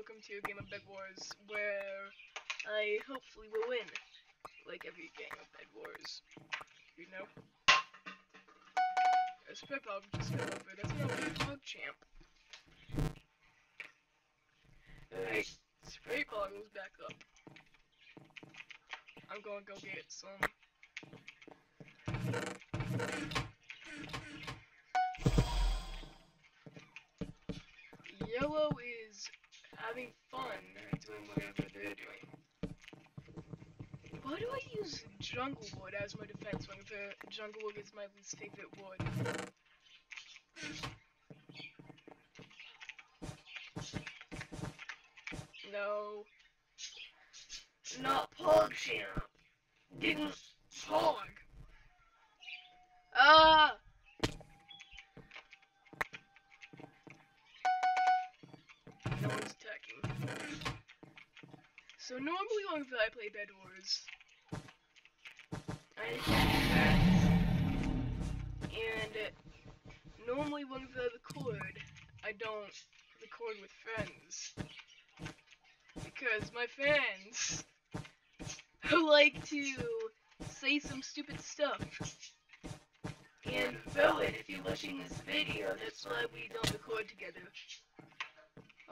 welcome to a game of Bed Wars, where I hopefully will win, like every game of Bed Wars, you know? A Spit Pog just fell over, that's not a Pog champ. Hey, Spray Poggle's back up. I'm gonna go get some. Yellow is having fun doing whatever they're doing. Why do I use jungle wood as my defense when the jungle wood is my least favorite wood? No. Not PogChamp. Didn't Pog. Ah! No So normally when I play Bed Wars, I And normally when I record, I don't record with friends. Because my fans like to say some stupid stuff. And Velvet, if you're watching this video, that's why we don't record together.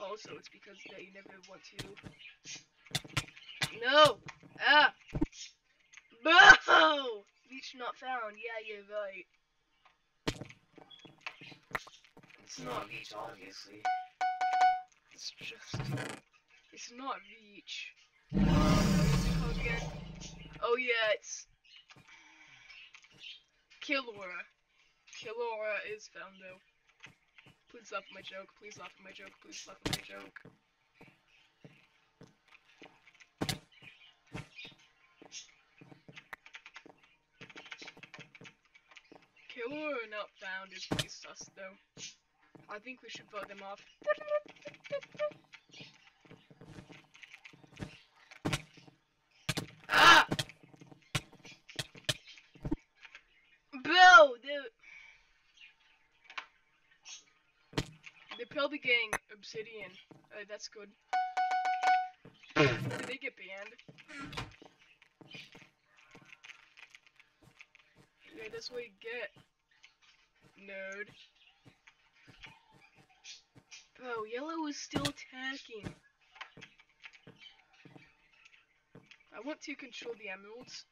Also, it's because that you never want to. No! Ah! Bo! Reach not found. Yeah, you're right. It's not reach, obviously. It's just. It's not reach. What's it called again? Oh yeah, it's KillAura. KillAura is found though. Please laugh at my joke. Please laugh at my joke. Please laugh at my joke. KillAura not found is pretty sus though. I think we should vote them off. Ah! Bro, the they're probably getting obsidian. Uh, that's good. Did they get banned? Yeah, that's what you get. Nerd. Bro, yellow is still attacking. I want to control the emeralds.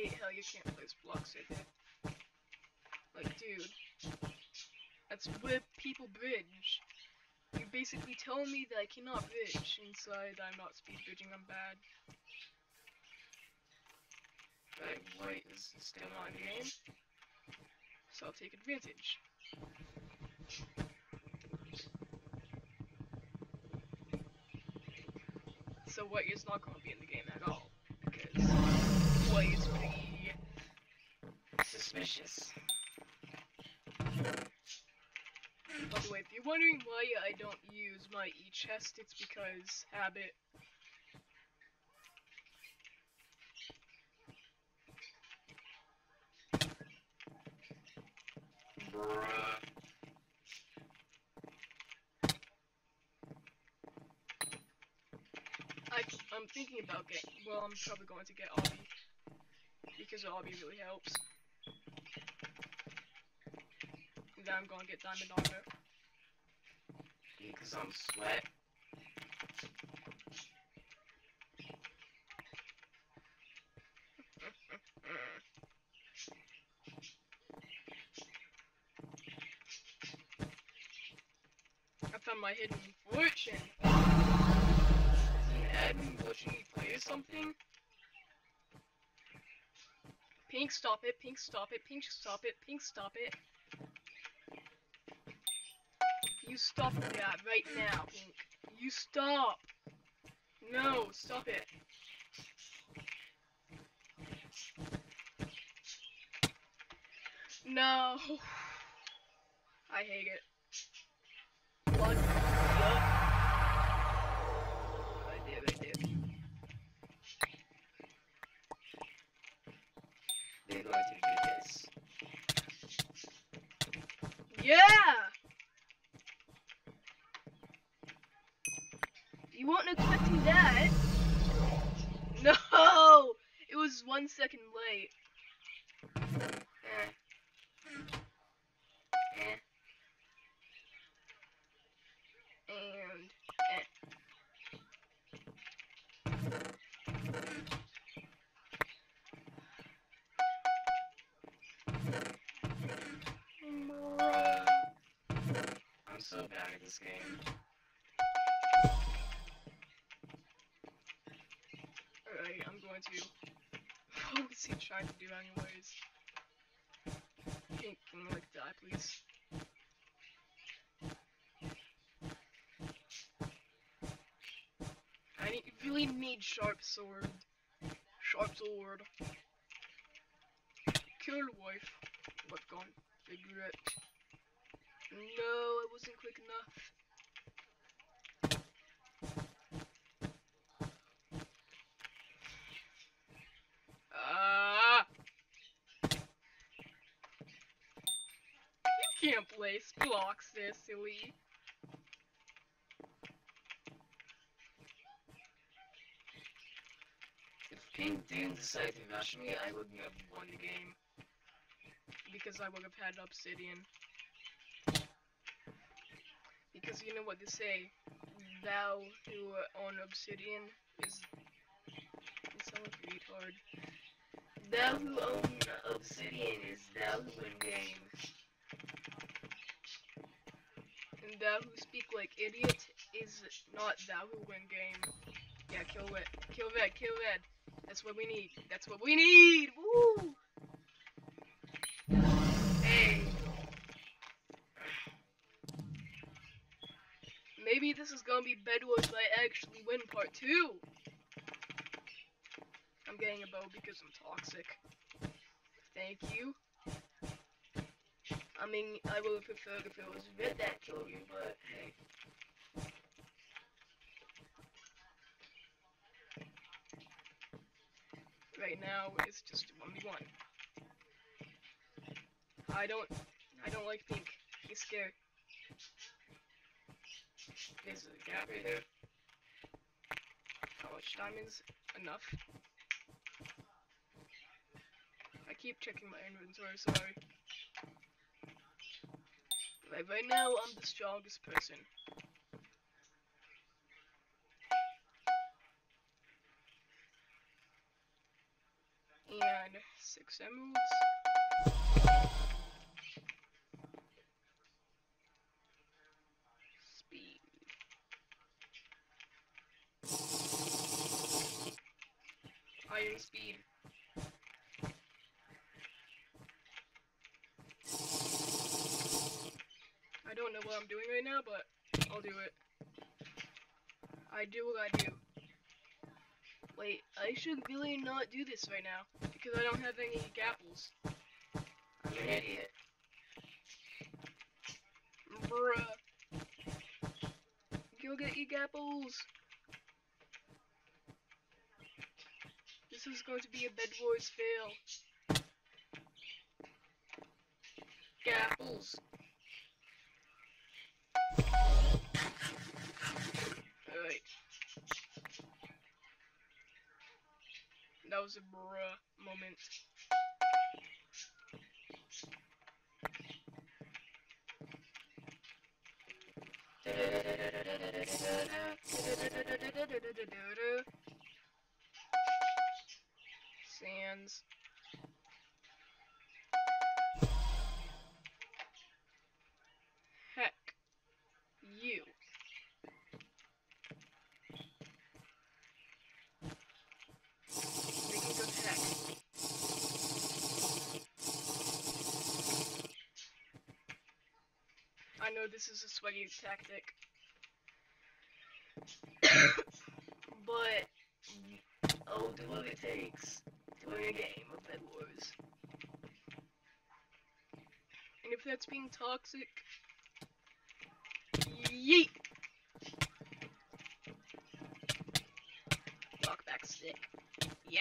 Hate how you can't place blocks right there. Like, dude. That's where people bridge. You're basically tell me that I cannot bridge inside I'm not speed bridging, I'm bad. But white is still on game. So I'll take advantage. So white is not going to be in the game at all. Suspicious. By the way, if you're wondering why I don't use my e-chest, it's because habit. I, I'm thinking about getting, well, I'm probably going to get Obby. Because Obby really helps. And I'm going to get Diamond Armor. Because I'm sweat. I found my hidden fortune. An admin watching play or something? Pink, stop it. Pink, stop it. Pink, stop it. Pink, stop it. You stop that right now. You stop. No, stop it. No. I hate it. What? Yup. I did, I did. They're going to do this. Weren't expecting that. No! It was one second late. Eh. And. I'm so bad at this game. Going to. What was he trying to do, anyways? Can, can you, like, die, please? I need, really need sharp sword. Sharp sword. Kill wife. What gone? Regret. No, I wasn't quick enough. Ah! You can't place blocks this silly. If King didn't decide to rush me, I would have won the game. Because I would have had obsidian. Because you know what they say, thou who own obsidian is. You sound like a retard. Thou who own obsidian is thou who win game. Thou who speak like idiot is not that who win game. Yeah, kill red. Kill red, kill red. That's what we need. That's what we need! Woo! Hey! Maybe this is gonna be Bed Wars if I actually win part two. I'm getting a bow because I'm toxic. Thank you. I mean, I would prefer if it was red that killed you, but hey. Right now, it's just 1v1. I don't, I don't like pink. He's scary. There's a gap right there. How much diamonds? Enough. I keep checking my inventory, sorry. Like right now, I'm the strongest person. And six emeralds. Speed. Iron speed. I don't know what I'm doing right now, but I'll do it. I do what I do. Wait, I should really not do this right now because I don't have any gapples. I'm an idiot. Bruh. Go get your gapples. This is going to be a Bed Wars fail. Gapples. That was a bruh moment. Sands. Know this is a sweaty tactic. but I'll do what it takes to win a game of Bed Wars. And if that's being toxic, yeet. Knockback stick. Yeah.